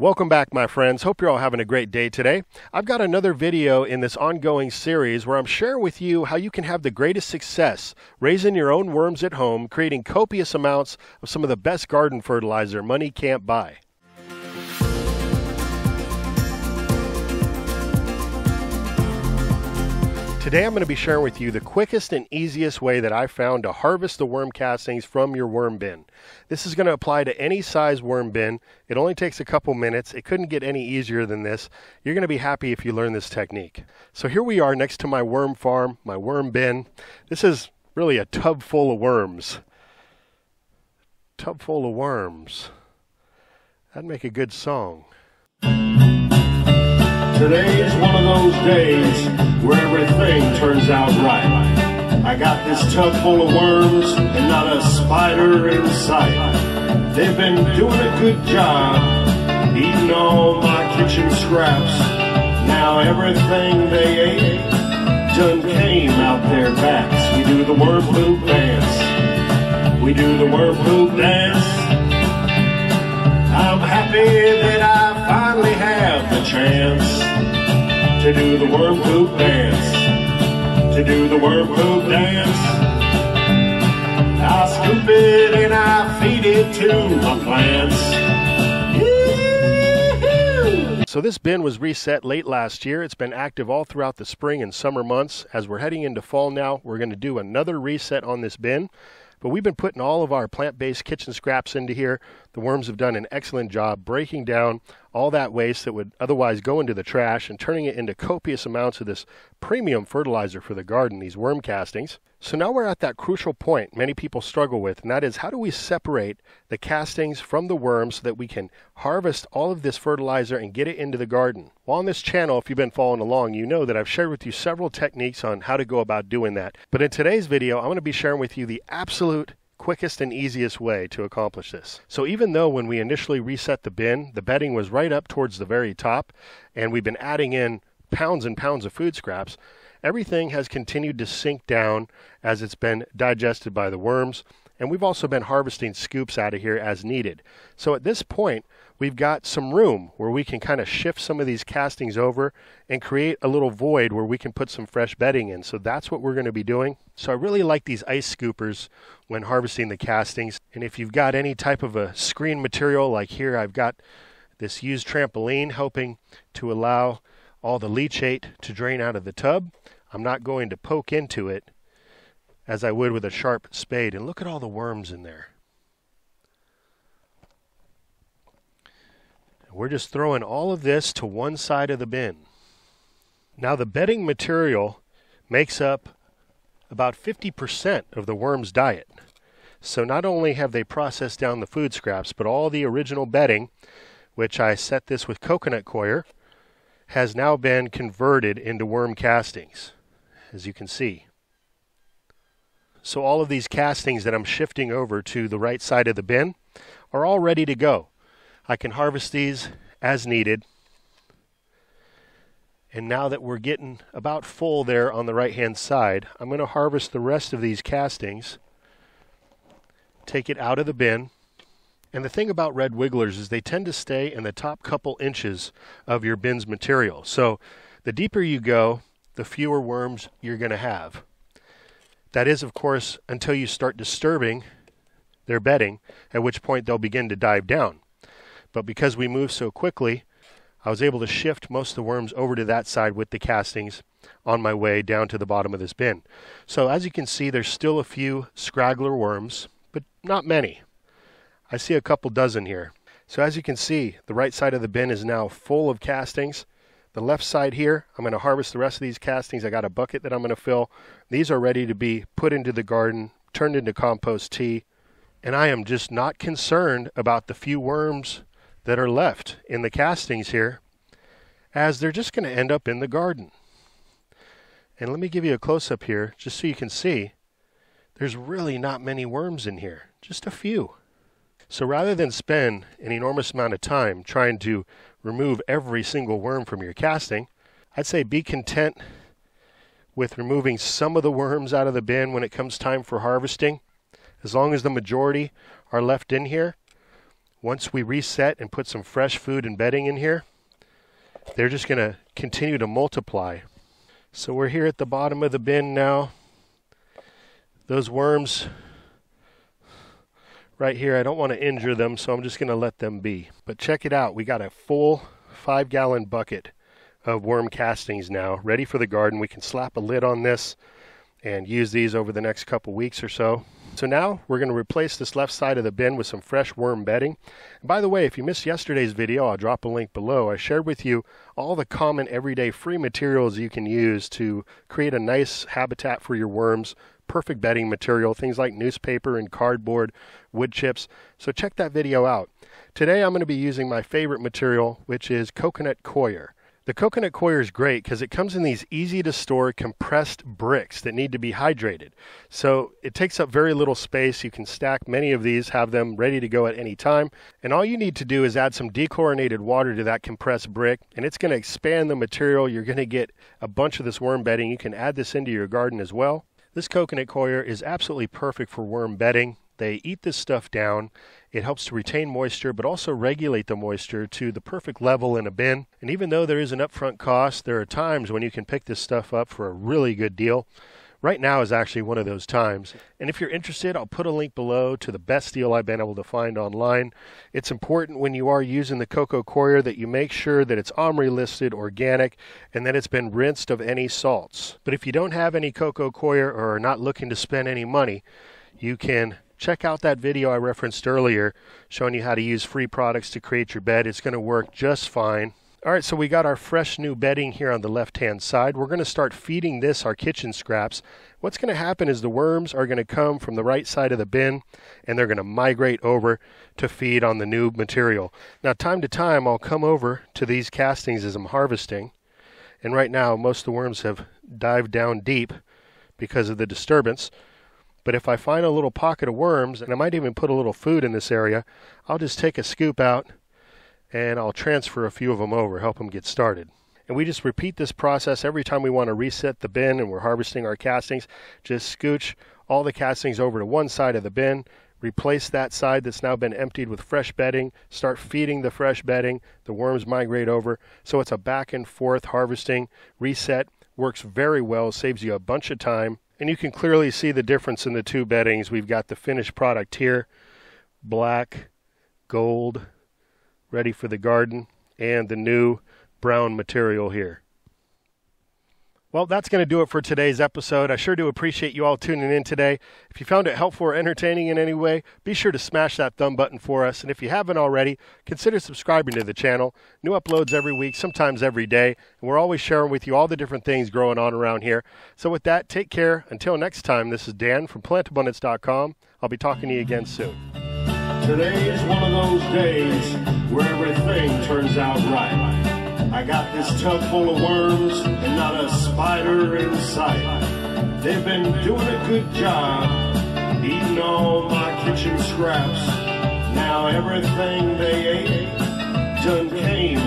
Welcome back, my friends. Hope you're all having a great day today. I've got another video in this ongoing series where I'm sharing with you how you can have the greatest success raising your own worms at home, creating copious amounts of some of the best garden fertilizer money can't buy. Today I'm going to be sharing with you the quickest and easiest way that I found to harvest the worm castings from your worm bin. This is going to apply to any size worm bin. It only takes a couple minutes. It couldn't get any easier than this. You're going to be happy if you learn this technique. So here we are next to my worm farm, my worm bin. This is really a tub full of worms. Tub full of worms. That'd make a good song. Today is one of those days where everything turns out right. I got this tub full of worms and not a spider in sight. They've been doing a good job eating all my kitchen scraps. Now everything they ate done came out their backs. We do the worm poop dance. We do the worm poop dance. I'm happy that I chance to do the worm poop dance. To do the worm poop dance. I scoop it and I feed it to my plants. So this bin was reset late last year. It's been active all throughout the spring and summer months. As we're heading into fall now, we're going to do another reset on this bin. But we've been putting all of our plant based kitchen scraps into here. The worms have done an excellent job breaking down all that waste that would otherwise go into the trash and turning it into copious amounts of this premium fertilizer for the garden, these worm castings. So now we're at that crucial point many people struggle with, and that is how do we separate the castings from the worms so that we can harvest all of this fertilizer and get it into the garden? Well, on this channel, if you've been following along, you know that I've shared with you several techniques on how to go about doing that. But in today's video, I'm going to be sharing with you the absolute quickest and easiest way to accomplish this. So even though when we initially reset the bin, the bedding was right up towards the very top, and we've been adding in pounds and pounds of food scraps, everything has continued to sink down as it's been digested by the worms. And we've also been harvesting scoops out of here as needed. So at this point, we've got some room where we can kind of shift some of these castings over and create a little void where we can put some fresh bedding in. So that's what we're going to be doing. So I really like these ice scoopers when harvesting the castings. And if you've got any type of a screen material like here, I've got this used trampoline helping to allow all the leachate to drain out of the tub. I'm not going to poke into it as I would with a sharp spade. And look at all the worms in there. We're just throwing all of this to one side of the bin. Now the bedding material makes up about 50% of the worm's diet. So not only have they processed down the food scraps, but all the original bedding, which I set this with coconut coir, has now been converted into worm castings, as you can see. So all of these castings that I'm shifting over to the right side of the bin are all ready to go. I can harvest these as needed. And now that we're getting about full there on the right hand side, I'm going to harvest the rest of these castings, take it out of the bin, and the thing about red wigglers is they tend to stay in the top couple inches of your bin's material. So the deeper you go, the fewer worms you're going to have. That is, of course, until you start disturbing their bedding, at which point they'll begin to dive down. But because we moved so quickly, I was able to shift most of the worms over to that side with the castings on my way down to the bottom of this bin. So as you can see, there's still a few scraggler worms, but not many. I see a couple dozen here. So as you can see, the right side of the bin is now full of castings. The left side here, I'm going to harvest the rest of these castings. I got a bucket that I'm going to fill. These are ready to be put into the garden, turned into compost tea. And I am just not concerned about the few worms that are left in the castings here, as they're just going to end up in the garden. And let me give you a close up here, just so you can see. There's really not many worms in here, just a few. So rather than spend an enormous amount of time trying to remove every single worm from your casting, I'd say be content with removing some of the worms out of the bin when it comes time for harvesting. As long as the majority are left in here, once we reset and put some fresh food and bedding in here, they're just going to continue to multiply. So we're here at the bottom of the bin now. Those worms right here, I don't want to injure them, so I'm just going to let them be. But check it out. We got a full five gallon bucket of worm castings now, ready for the garden. We can slap a lid on this and use these over the next couple weeks or so. So now we're going to replace this left side of the bin with some fresh worm bedding. And by the way, if you missed yesterday's video, I'll drop a link below. I shared with you all the common everyday free materials you can use to create a nice habitat for your worms, perfect bedding material, things like newspaper and cardboard, wood chips. So check that video out. Today I'm going to be using my favorite material, which is coconut coir. The coconut coir is great because it comes in these easy to store compressed bricks that need to be hydrated. So it takes up very little space. You can stack many of these, have them ready to go at any time. And all you need to do is add some dechlorinated water to that compressed brick, and it's going to expand the material. You're going to get a bunch of this worm bedding. You can add this into your garden as well. This coconut coir is absolutely perfect for worm bedding. They eat this stuff down. It helps to retain moisture, but also regulate the moisture to the perfect level in a bin. And even though there is an upfront cost, there are times when you can pick this stuff up for a really good deal. Right now is actually one of those times. And if you're interested, I'll put a link below to the best deal I've been able to find online. It's important when you are using the coco coir that you make sure that it's OMRI listed, organic, and that it's been rinsed of any salts. But if you don't have any coco coir or are not looking to spend any money, you can check out that video I referenced earlier showing you how to use free products to create your bed. It's going to work just fine. All right, so we got our fresh new bedding here on the left hand side. We're going to start feeding this our kitchen scraps. What's going to happen is the worms are going to come from the right side of the bin and they're going to migrate over to feed on the new material. Now, time to time, I'll come over to these castings as I'm harvesting. And right now, most of the worms have dived down deep because of the disturbance. But if I find a little pocket of worms, and I might even put a little food in this area, I'll just take a scoop out and I'll transfer a few of them over, help them get started. And we just repeat this process every time we want to reset the bin and we're harvesting our castings. Just scooch all the castings over to one side of the bin, replace that side that's now been emptied with fresh bedding, start feeding the fresh bedding, the worms migrate over. So it's a back and forth harvesting, reset, works very well, saves you a bunch of time, and you can clearly see the difference in the two beddings. We've got the finished product here, black, gold, ready for the garden, and the new brown material here. Well, that's going to do it for today's episode. I sure do appreciate you all tuning in today. If you found it helpful or entertaining in any way, be sure to smash that thumb button for us. And if you haven't already, consider subscribing to the channel. New uploads every week, sometimes every day. And we're always sharing with you all the different things growing on around here. So, with that, take care. Until next time, this is Dan from plantabundance.com. I'll be talking to you again soon. Today is one of those days where everything turns out right. I got this tub full of worms and not a spider in sight. They've been doing a good job eating all my kitchen scraps. Now everything they ate done came